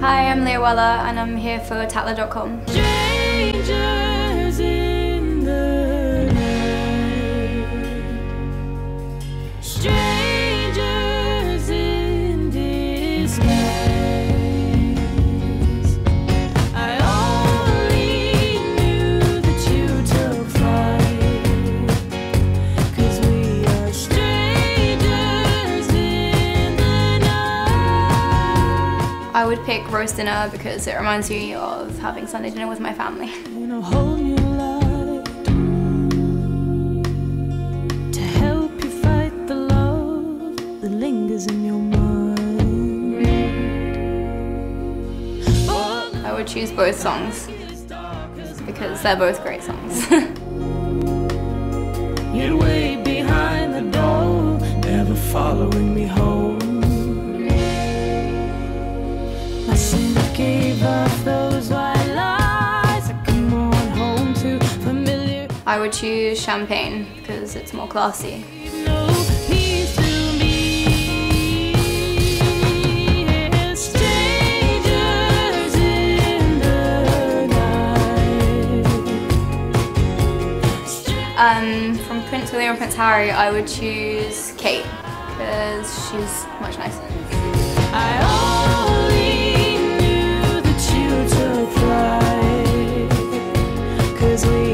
Hi, I'm Leah Weller and I'm here for Tatler.com. Strangers I would pick roast dinner because it reminds me of having Sunday dinner with my family. in a whole new light to help you fight the love that lingers in your mind. I would choose both songs because they're both great songs. You'd wait behind the door, never following me home. I would choose champagne because it's more classy. Um, from Prince William and Prince Harry, I would choose Kate because she's much nicer. Cause we